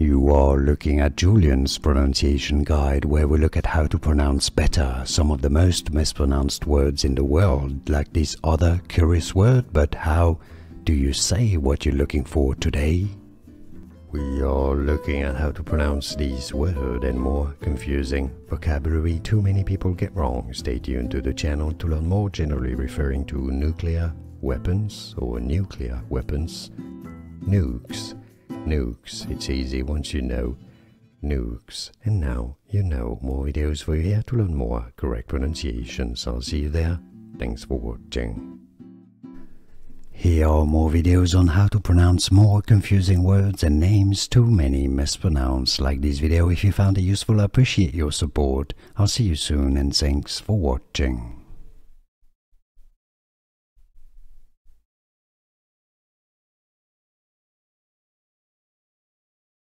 You are looking at Julien's pronunciation guide where we look at how to pronounce better some of the most mispronounced words in the world, like this other curious word, but how do you say what you're looking for today? We are looking at how to pronounce these words and more confusing vocabulary too many people get wrong. Stay tuned to the channel to learn more generally referring to nuclear weapons or nuclear weapons, nukes, Nukes, it's easy once you know. Nukes. And now you know more videos for you here to learn more correct pronunciations. I'll see you there. Thanks for watching. Here are more videos on how to pronounce more confusing words and names too many mispronounced. Like this video if you found it useful, I appreciate your support. I'll see you soon and thanks for watching.